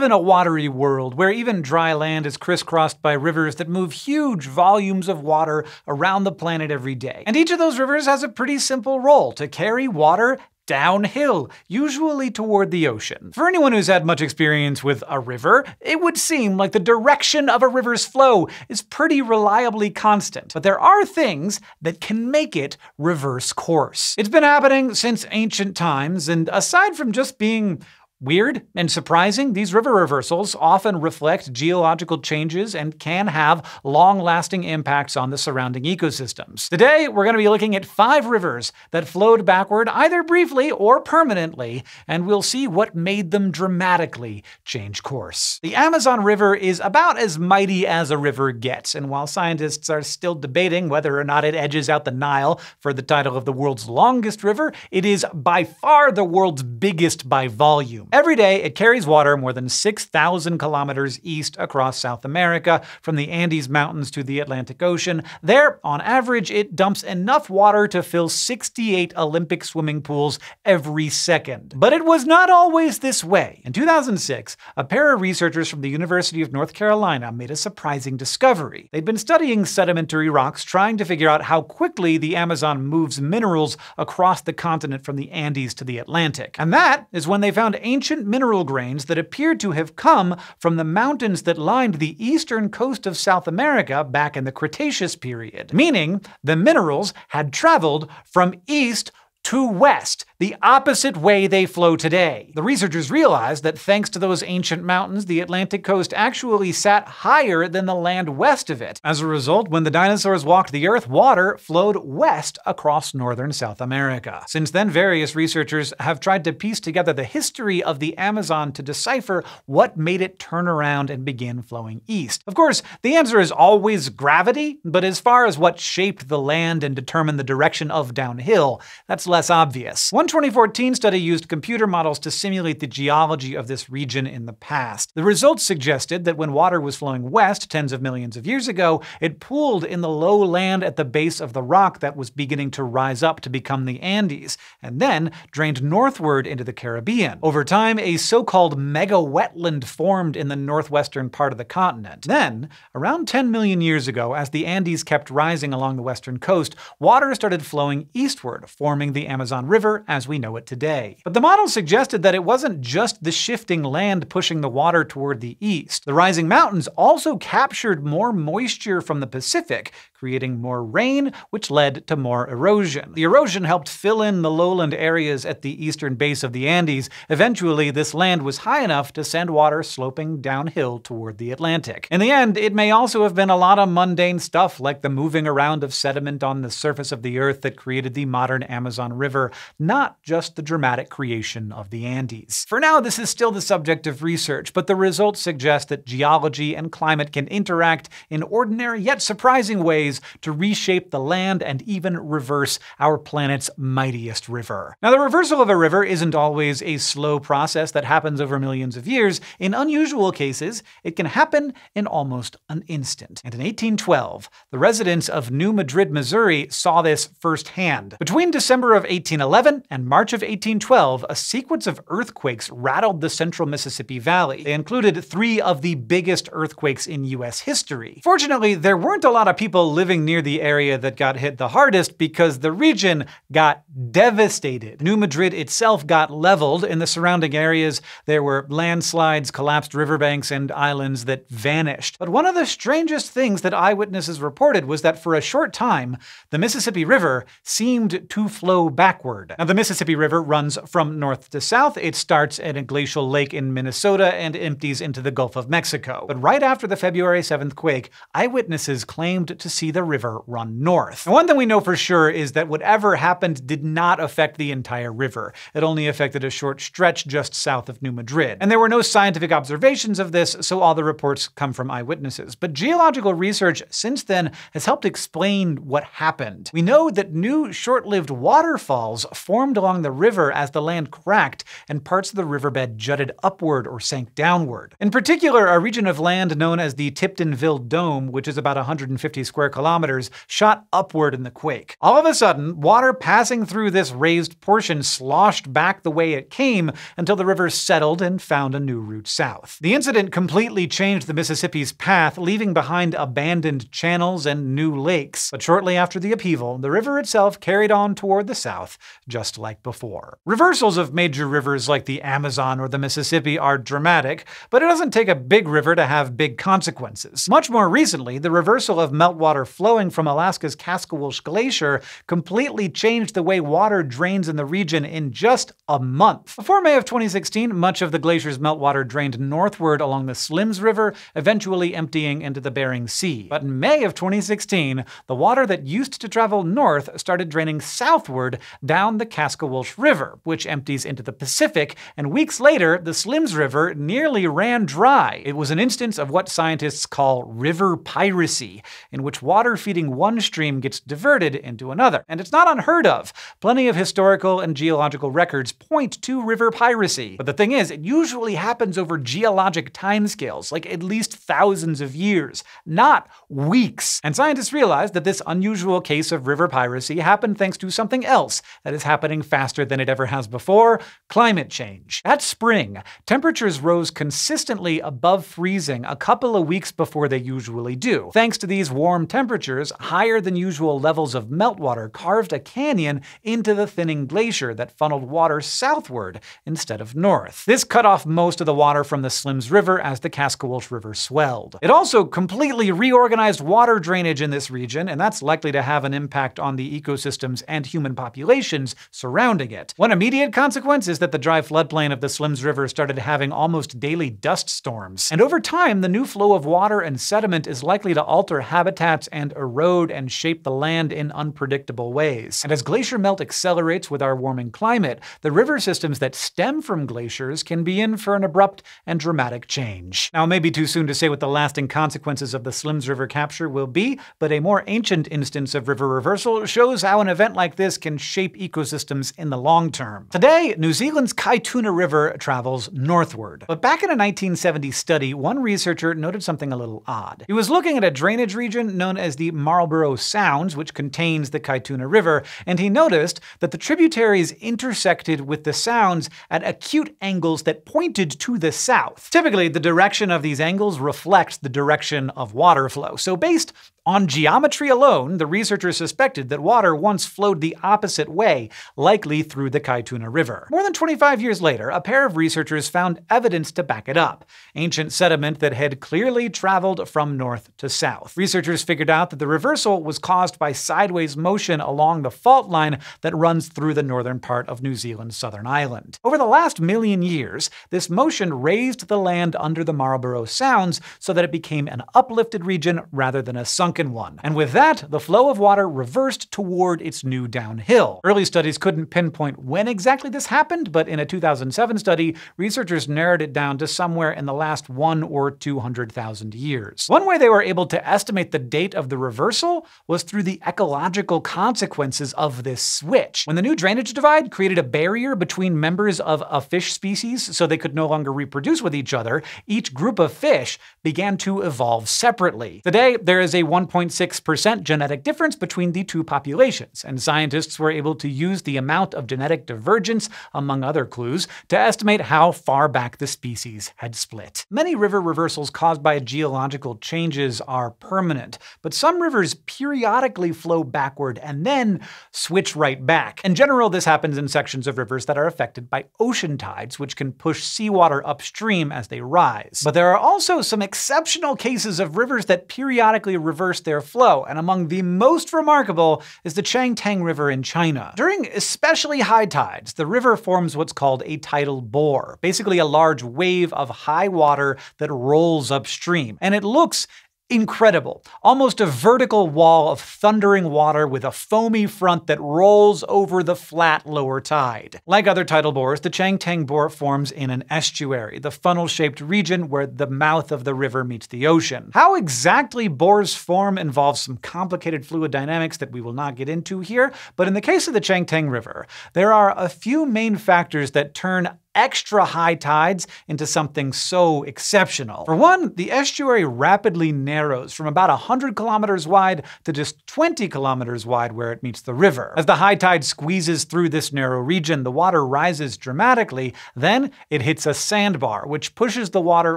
live in a watery world where even dry land is crisscrossed by rivers that move huge volumes of water around the planet every day. And each of those rivers has a pretty simple role to carry water downhill, usually toward the ocean. For anyone who's had much experience with a river, it would seem like the direction of a river's flow is pretty reliably constant. But there are things that can make it reverse course. It's been happening since ancient times, and aside from just being Weird and surprising, these river reversals often reflect geological changes and can have long-lasting impacts on the surrounding ecosystems. Today, we're going to be looking at five rivers that flowed backward either briefly or permanently, and we'll see what made them dramatically change course. The Amazon River is about as mighty as a river gets, and while scientists are still debating whether or not it edges out the Nile for the title of the world's longest river, it is by far the world's biggest by volume. Every day, it carries water more than 6,000 kilometers east across South America, from the Andes Mountains to the Atlantic Ocean. There, on average, it dumps enough water to fill 68 Olympic swimming pools every second. But it was not always this way. In 2006, a pair of researchers from the University of North Carolina made a surprising discovery. They'd been studying sedimentary rocks, trying to figure out how quickly the Amazon moves minerals across the continent from the Andes to the Atlantic. And that is when they found ancient ancient mineral grains that appeared to have come from the mountains that lined the eastern coast of South America back in the Cretaceous period, meaning the minerals had traveled from east to west, the opposite way they flow today. The researchers realized that thanks to those ancient mountains, the Atlantic coast actually sat higher than the land west of it. As a result, when the dinosaurs walked the Earth, water flowed west across northern South America. Since then, various researchers have tried to piece together the history of the Amazon to decipher what made it turn around and begin flowing east. Of course, the answer is always gravity, but as far as what shaped the land and determined the direction of downhill, that's less obvious. One 2014 study used computer models to simulate the geology of this region in the past. The results suggested that when water was flowing west tens of millions of years ago, it pooled in the low land at the base of the rock that was beginning to rise up to become the Andes, and then drained northward into the Caribbean. Over time, a so-called mega-wetland formed in the northwestern part of the continent. Then, around 10 million years ago, as the Andes kept rising along the western coast, water started flowing eastward, forming the Amazon River as we know it today. But the model suggested that it wasn't just the shifting land pushing the water toward the east. The rising mountains also captured more moisture from the Pacific, creating more rain, which led to more erosion. The erosion helped fill in the lowland areas at the eastern base of the Andes. Eventually, this land was high enough to send water sloping downhill toward the Atlantic. In the end, it may also have been a lot of mundane stuff like the moving around of sediment on the surface of the Earth that created the modern Amazon River, not just the dramatic creation of the Andes. For now, this is still the subject of research, but the results suggest that geology and climate can interact in ordinary yet surprising ways ways to reshape the land and even reverse our planet's mightiest river. Now, the reversal of a river isn't always a slow process that happens over millions of years. In unusual cases, it can happen in almost an instant. And in 1812, the residents of New Madrid, Missouri saw this firsthand. Between December of 1811 and March of 1812, a sequence of earthquakes rattled the central Mississippi Valley. They included three of the biggest earthquakes in US history. Fortunately, there weren't a lot of people living near the area that got hit the hardest because the region got devastated. New Madrid itself got leveled. In the surrounding areas, there were landslides, collapsed riverbanks, and islands that vanished. But one of the strangest things that eyewitnesses reported was that for a short time, the Mississippi River seemed to flow backward. Now, the Mississippi River runs from north to south. It starts at a glacial lake in Minnesota and empties into the Gulf of Mexico. But right after the February 7th quake, eyewitnesses claimed to see the river run north. And one thing we know for sure is that whatever happened did not affect the entire river. It only affected a short stretch just south of New Madrid. And there were no scientific observations of this, so all the reports come from eyewitnesses. But geological research since then has helped explain what happened. We know that new short-lived waterfalls formed formed along the river as the land cracked and parts of the riverbed jutted upward or sank downward. In particular, a region of land known as the Tiptonville Dome, which is about 150 square kilometers, shot upward in the quake. All of a sudden, water passing through this raised portion sloshed back the way it came until the river settled and found a new route south. The incident completely changed the Mississippi's path, leaving behind abandoned channels and new lakes. But shortly after the upheaval, the river itself carried on toward the south, just like before. Reversals of major rivers like the Amazon or the Mississippi are dramatic, but it doesn't take a big river to have big consequences. Much more recently, the reversal of meltwater flowing from Alaska's Kaskawulsh Glacier completely changed the way water drains in the region in just a month. Before May of 2016, much of the glacier's meltwater drained northward along the Slims River, eventually emptying into the Bering Sea. But in May of 2016, the water that used to travel north started draining southward down the Kaskawulsh River, which empties into the Pacific, and weeks later, the Slims River nearly ran dry. It was an instance of what scientists call river piracy, in which water feeding one stream gets diverted into another. And it's not unheard of. Plenty of historical and geological records point to river piracy. But the thing is, it usually happens over geologic timescales, like at least thousands of years, not weeks. And scientists realized that this unusual case of river piracy happened thanks to something else that is happening faster than it ever has before climate change. That spring, temperatures rose consistently above freezing a couple of weeks before they usually do. Thanks to these warm temperatures, higher than usual levels of meltwater carved a canyon into the thinning glacier that funneled water southward instead of north. This cut off most of the water from the Slims River as the Kaskawulsh River swelled. It also completely reorganized water drainage in this region, and that's likely to have an impact on the ecosystems and human populations surrounding it. One immediate consequence is that the dry floodplain of the Slims River started having almost daily dust storms. And over time, the new flow of water and sediment is likely to alter habitats and erode and shape the land in unpredictable ways. And as glacier melt accelerates with our warming climate, the river systems that stem from glaciers can be in for an abrupt and dramatic change. Now, it may be too soon to say what the lasting consequences of the Slims River capture will be, but a more ancient instance of river reversal shows how an event like this can shape ecosystems in the long term. Today, New Zealand's Kaituna River travels northward. But back in a 1970 study, one researcher noted something a little odd. He was looking at a drainage region known as the Marlborough Sounds, which contains the Kaituna River, and he noticed that the tributaries intersected with the sounds at acute angles that pointed to the south. Typically, the direction of these angles reflects the direction of water flow. So based on geometry alone, the researchers suspected that water once flowed the opposite way, likely through the Kaituna River. More than 25 years later, a pair of researchers found evidence to back it up ancient sediment that had clearly traveled from north to south. Researchers figured out that the reversal was caused by sideways motion along the fault line that runs through the northern part of New Zealand's southern island. Over the last million years, this motion raised the land under the Marlborough Sounds so that it became an uplifted region rather than a sunken one. And with that, the flow of water reversed toward its new downhill. Early studies couldn't pinpoint when exactly this happened, but in a 2007 study, researchers narrowed it down to somewhere in the last one or 200,000 years. One way they were able to estimate the date of the reversal was through the ecological consequences of this switch. When the new drainage divide created a barrier between members of a fish species so they could no longer reproduce with each other, each group of fish began to evolve separately. Today, there is a 1.6% genetic difference between the two populations, and scientists were able to use the amount of genetic divergence, among other clues, to estimate how far back the species had split. Many river reversals caused by geological changes are permanent, but some rivers periodically flow backward and then switch right back. In general, this happens in sections of rivers that are affected by ocean tides, which can push seawater upstream as they rise. But there are also some exceptional cases of rivers that periodically reverse their flow, and among the most remarkable is the Qiantang River in China. During especially high tides, the river forms what's called a tidal bore, basically a large wave of high water that rolls upstream. And it looks incredible. Almost a vertical wall of thundering water with a foamy front that rolls over the flat lower tide. Like other tidal bores, the Qiantang Bore forms in an estuary, the funnel-shaped region where the mouth of the river meets the ocean. How exactly bores form involves some complicated fluid dynamics that we will not get into here, but in the case of the Qiantang River, there are a few main factors that turn extra high tides into something so exceptional. For one, the estuary rapidly narrows from about 100 kilometers wide to just 20 kilometers wide where it meets the river. As the high tide squeezes through this narrow region, the water rises dramatically, then it hits a sandbar, which pushes the water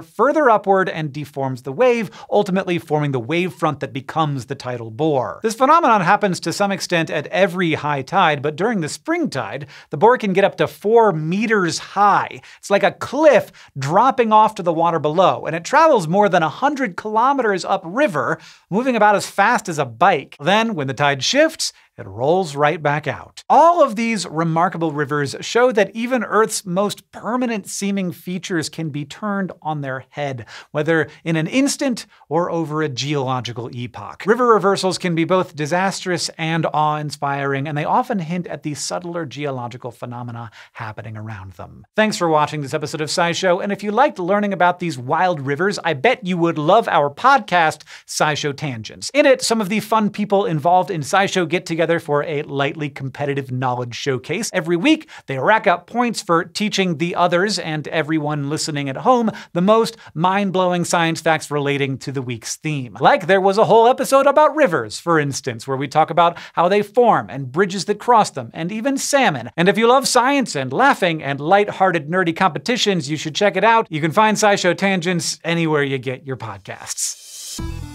further upward and deforms the wave, ultimately forming the wave front that becomes the tidal bore. This phenomenon happens to some extent at every high tide, but during the spring tide, the bore can get up to 4 meters high high. It's like a cliff dropping off to the water below, and it travels more than 100 kilometers upriver, moving about as fast as a bike. Then, when the tide shifts, it rolls right back out. All of these remarkable rivers show that even Earth's most permanent seeming features can be turned on their head, whether in an instant or over a geological epoch. River reversals can be both disastrous and awe-inspiring, and they often hint at the subtler geological phenomena happening around them. Thanks for watching this episode of SciShow, and if you liked learning about these wild rivers, I bet you would love our podcast, SciShow Tangents. In it, some of the fun people involved in SciShow get together together for a lightly competitive knowledge showcase. Every week, they rack up points for teaching the others and everyone listening at home the most mind-blowing science facts relating to the week's theme. Like there was a whole episode about rivers, for instance, where we talk about how they form and bridges that cross them, and even salmon. And if you love science and laughing and light-hearted nerdy competitions, you should check it out. You can find SciShow Tangents anywhere you get your podcasts.